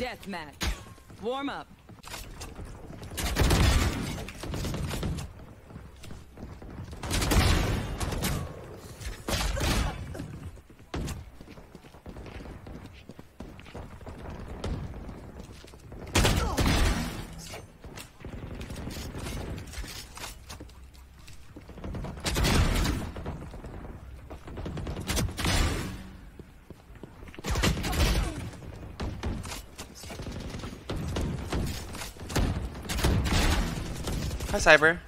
Deathmatch. Warm up. Hi, Cyber.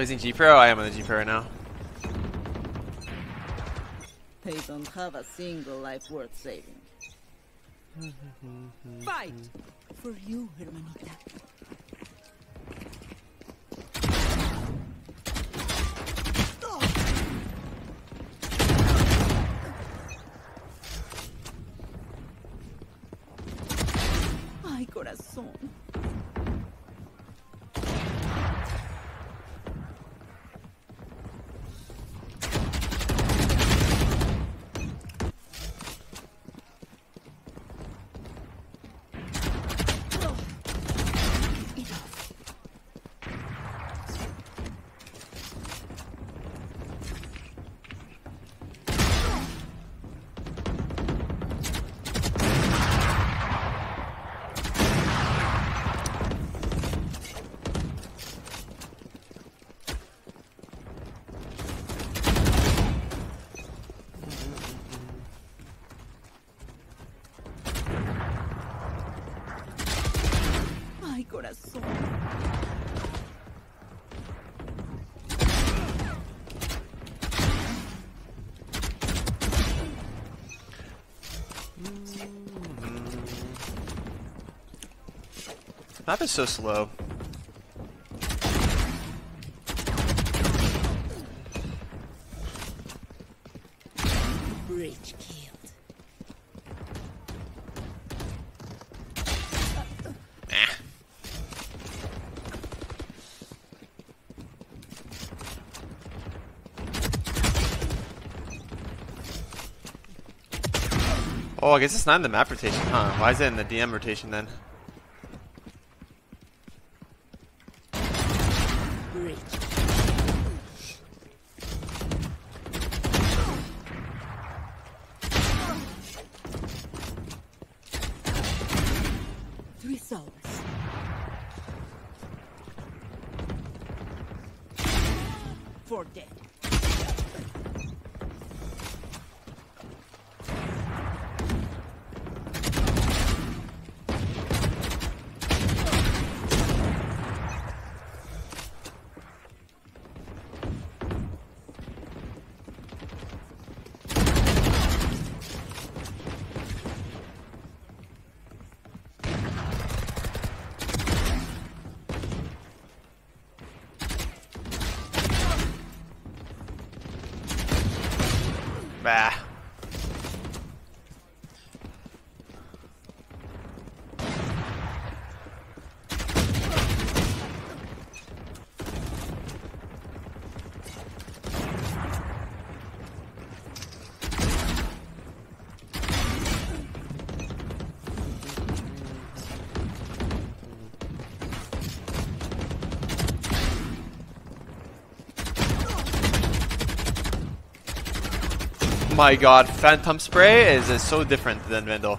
He's in G Pro? I am on the G Pro right now. They don't have a single life worth saving. Fight! For you, hermanita. Ay, corazón. Map is so slow. Oh, I guess it's not in the map rotation, huh? Why is it in the DM rotation then? Three souls. Bah. Oh my god, Phantom Spray is, is so different than Vandal.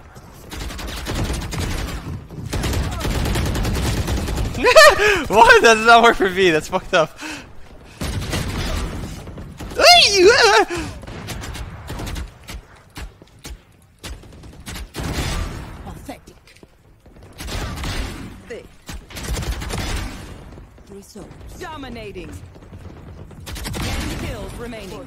That does not work for me. That's fucked up. Pathetic. results. Dominating. Ten kills remaining.